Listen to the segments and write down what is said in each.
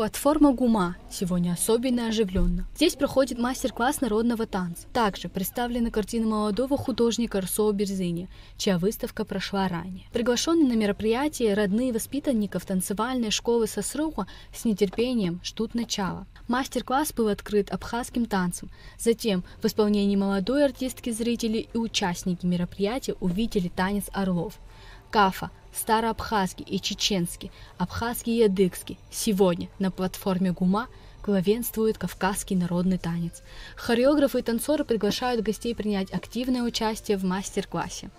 Платформа ГУМА сегодня особенно оживленна. Здесь проходит мастер-класс народного танца. Также представлены картины молодого художника Арсо Берзини, чья выставка прошла ранее. Приглашенные на мероприятие родные воспитанников танцевальной школы Сосруха с нетерпением ждут начала. Мастер-класс был открыт абхазским танцем. Затем в исполнении молодой артистки зрители и участники мероприятия увидели танец орлов. Кафа, староабхазский и чеченский, абхазский и адыгский. Сегодня на платформе ГУМА главенствует кавказский народный танец. Хореографы и танцоры приглашают гостей принять активное участие в мастер-классе.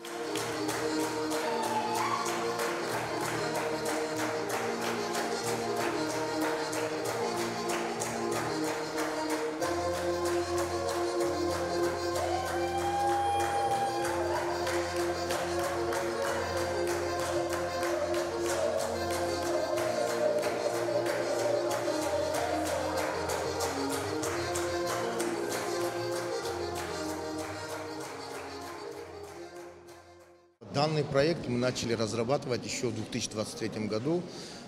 Данный проект мы начали разрабатывать еще в 2023 году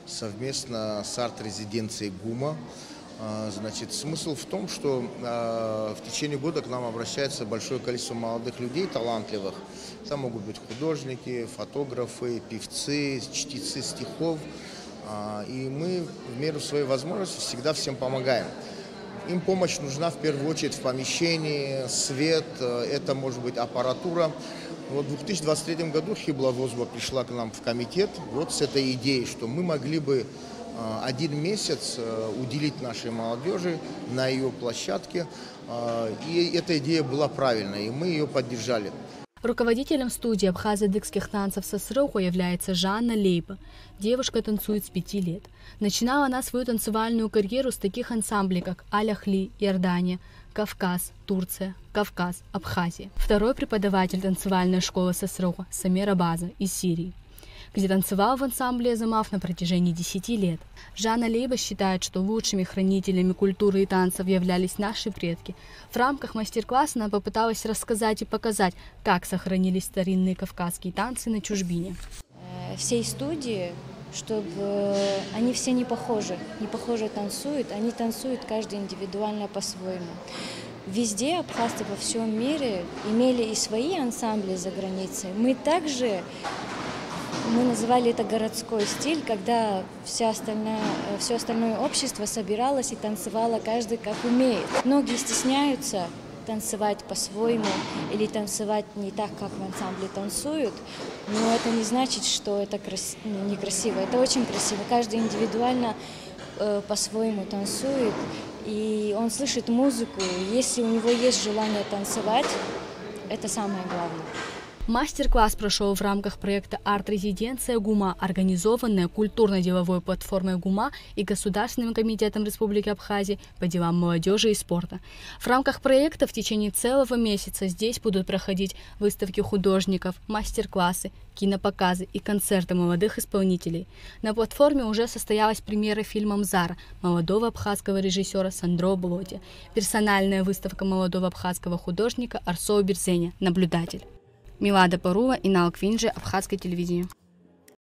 совместно с арт-резиденцией ГУМа. А, значит, смысл в том, что а, в течение года к нам обращается большое количество молодых людей, талантливых. Там могут быть художники, фотографы, певцы, чтецы стихов. А, и мы в меру своей возможности всегда всем помогаем. Им помощь нужна в первую очередь в помещении, свет, э, это может быть аппаратура. Вот в 2023 году Хибла Возба пришла к нам в комитет вот с этой идеей, что мы могли бы э, один месяц э, уделить нашей молодежи на ее площадке. И эта идея была правильной, и мы ее поддержали. Руководителем студии абхазо-дыкских танцев Сосруху является Жанна Лейба. Девушка танцует с пяти лет. Начинала она свою танцевальную карьеру с таких ансамблей, как Аляхли, Иордания, Кавказ, Турция, Кавказ, Абхазия. Второй преподаватель танцевальной школы Сосруха Самира База из Сирии где танцевал в ансамбле Азамав на протяжении 10 лет. Жанна Лейба считает, что лучшими хранителями культуры и танцев являлись наши предки. В рамках мастер-класса она попыталась рассказать и показать, как сохранились старинные кавказские танцы на чужбине. Э, всей студии чтобы они все не похожи, не похоже танцуют, они танцуют каждый индивидуально по-своему. Везде абхазцы во всем мире имели и свои ансамбли за границей. Мы также мы называли это городской стиль, когда вся остальная, все остальное общество собиралось и танцевало каждый как умеет. Многие стесняются танцевать по-своему или танцевать не так, как в ансамбле танцуют, но это не значит, что это крас... Ну, некрасиво. Это очень красиво. Каждый индивидуально э, по-своему танцует, и он слышит музыку. Если у него есть желание танцевать, это самое главное. Мастер-класс прошел в рамках проекта «Арт-резиденция ГУМА», организованная культурно-деловой платформой ГУМА и Государственным комитетом Республики Абхазия по делам молодежи и спорта. В рамках проекта в течение целого месяца здесь будут проходить выставки художников, мастер-классы, кинопоказы и концерты молодых исполнителей. На платформе уже состоялась премьера фильма «Мзар» молодого абхазского режиссера Сандро Блоди, персональная выставка молодого абхазского художника Арсо Берзеня «Наблюдатель». Милада Парува и Налк Винджи, Абхазское телевидение.